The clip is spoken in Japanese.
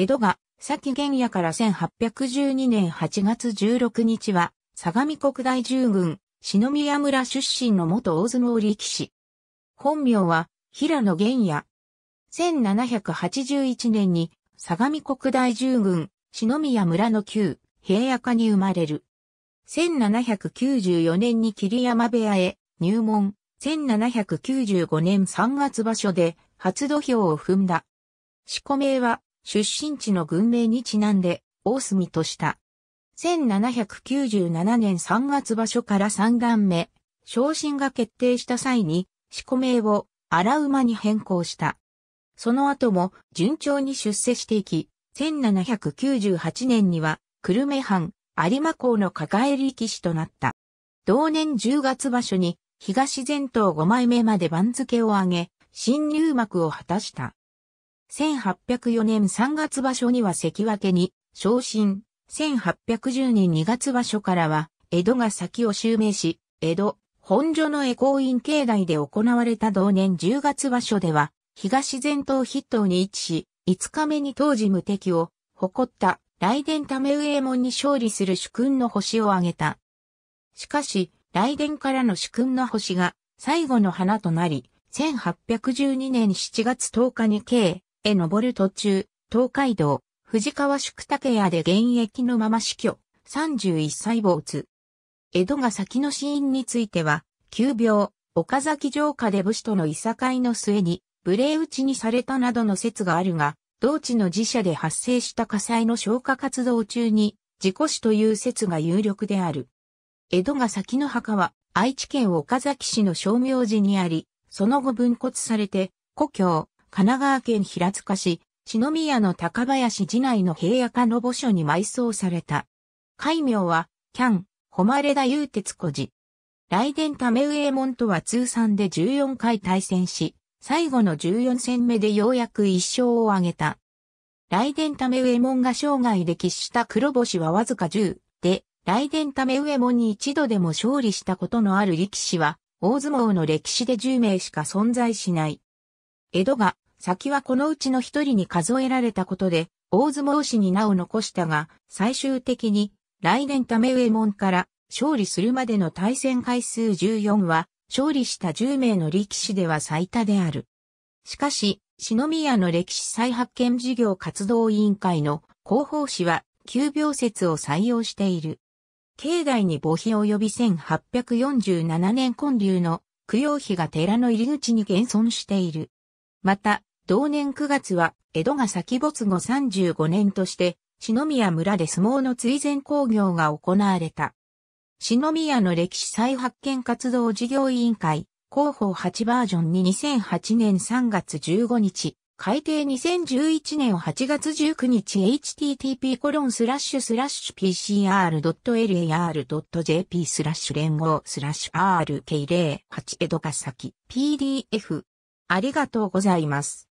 江戸が、先元也から1812年8月16日は、相模国大十軍、篠宮村出身の元大相撲力士。本名は、平野玄也。1781年に、相模国大十軍、篠宮村の旧、平野家に生まれる。1794年に桐山部屋へ入門、1795年3月場所で初土俵を踏んだ。四股名は出身地の軍名にちなんで大隅とした。1797年3月場所から3段目、昇進が決定した際に四股名を荒馬に変更した。その後も順調に出世していき、1798年には久留米藩有馬港の抱え力士となった。同年10月場所に東前頭5枚目まで番付を上げ、新入幕を果たした。1804年3月場所には関脇に昇進、1810年2月場所からは江戸が先を襲名し、江戸、本所の恵光院境内で行われた同年10月場所では、東前頭筆頭に位置し、5日目に当時無敵を誇った雷電ため上門に勝利する主君の星を挙げた。しかし、雷電からの主君の星が最後の花となり、1812年7月10日に京へ登る途中、東海道、藤川宿竹屋で現役のまま死去、31歳没。江戸が先の死因については、急病、岡崎城下で武士とのいさかいの末に、無礼打ちにされたなどの説があるが、同地の自社で発生した火災の消火活動中に、事故死という説が有力である。江戸が先の墓は、愛知県岡崎市の正明寺にあり、その後分骨されて、故郷、神奈川県平塚市、篠宮の高林寺内の平野家の墓所に埋葬された。戒名は、キャン、誉田祐鉄古寺。雷電為上右衛門とは通算で14回対戦し、最後の14戦目でようやく一勝を挙げた。雷電為上右衛門が生涯歴した黒星はわずか10で、雷電為上右衛門に一度でも勝利したことのある力士は、大相撲の歴史で10名しか存在しない。江戸が、先はこのうちの一人に数えられたことで、大相撲史に名を残したが、最終的に来年ため上門から勝利するまでの対戦回数14は、勝利した10名の力士では最多である。しかし、篠宮の歴史再発見事業活動委員会の広報誌は、急病説を採用している。境内に墓碑及び1847年建立の供養碑が寺の入り口に現存している。また、同年9月は、江戸が先没後35年として、篠宮村で相撲の追善工業が行われた。篠宮の歴史再発見活動事業委員会、広報8バージョンに2008年3月15日、改定2011年8月19日 http コロンスラッシュスラッシュ pcr.lar.jp スラッシュ連合スラッシュ rk08 江戸ヶ崎 pdf ありがとうございます。